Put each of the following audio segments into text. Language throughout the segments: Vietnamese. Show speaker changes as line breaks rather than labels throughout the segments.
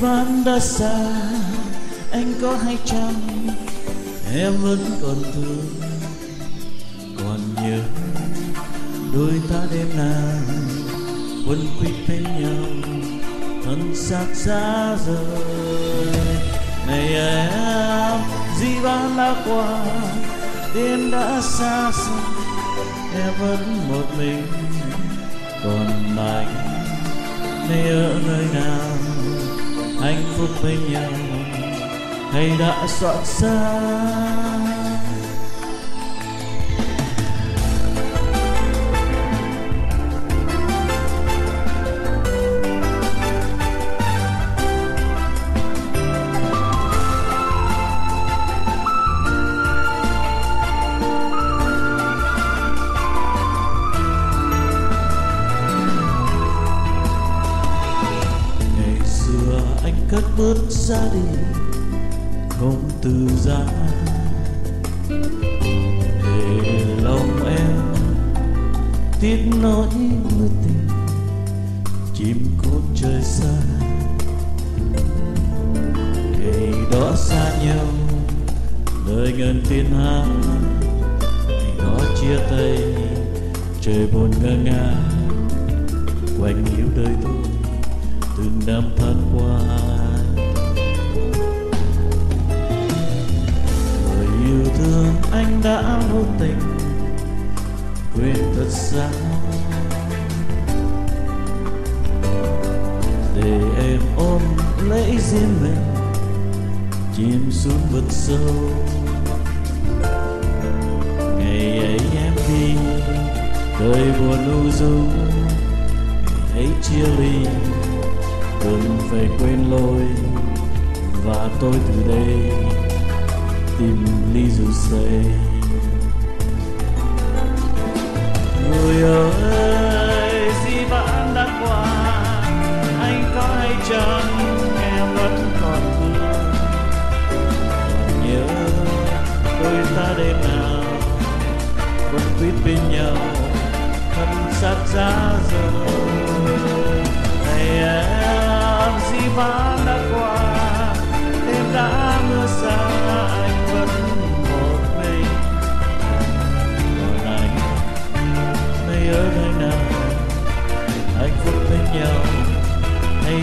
vẫn đã xa, anh có hay chăng em vẫn còn thương. Còn nhớ đôi ta đêm nào quấn quýt bên nhau, thân xác xa rời. Này em di vãng đã qua, đêm đã xa xăm em vẫn một mình. Còn anh nay ở nơi nào? Hạnh phúc bên nhau hay đã xót xa cất bước ra đi, không từ giã. Để lòng em tiếc nỗi mưa tình, chim cốt trời xa. Ngày đó xa nhau đời ngân thiên hạ, ngày đó chia tay, trời buồn ngơ ngác, quanh yêu đời tôi từng năm tháng qua lời yêu thương anh đã vô tình quên thật sao để em ôm lấy riêng mình, chìm xuống vực sâu. Ngày ấy em đi, đời buồn u dung ngày ấy chia ly đừng về quên lối và tôi từ đây tìm ly rượu say. Người ơi gì bạn đã qua, anh có hay chăng em vẫn còn thương còn nhớ đôi ta đêm nào vẫn quýt bên nhau thân xác giá rời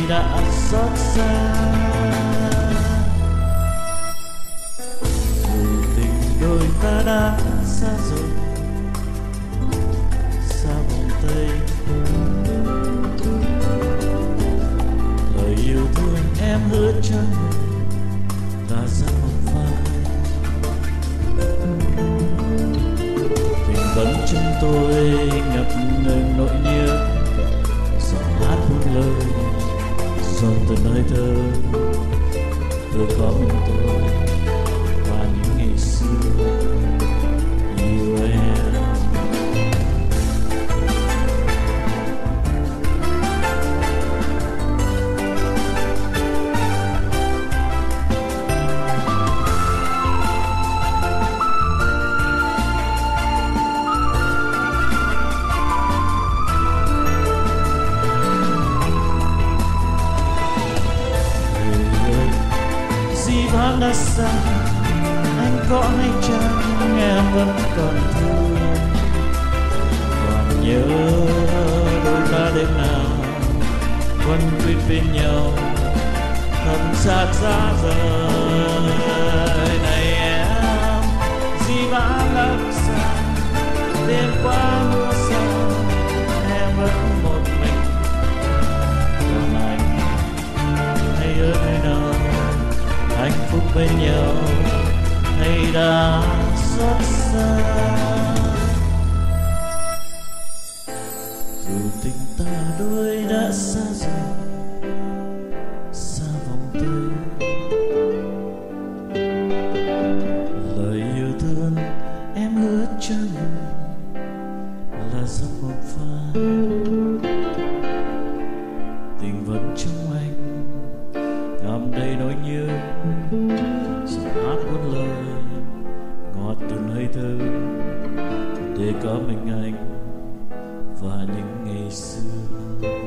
đã xót xa. Dù tình đôi ta đã xa rồi. Xa vòng tay lời yêu thương em hứa cho mình là ra một phai. Tình vẫn chúng tôi ngập ngừng nỗi nhớ. Thơ tôi có mình tôi và những ngày xưa yêu em đã xa anh có hay chăng em vẫn còn thương còn nhớ đôi ta đêm nào quấn quýt bên nhau thân xa xa rời. Này em, gì vãng đã xa đêm qua mưa phút bên nhau. Hay đã xót xa dù tình ta đôi đã xa rồi xa vòng tay. Lời yêu thương em hứa cho người là giấc mộng phai. Tình vẫn trong để có mình anh và những ngày xưa.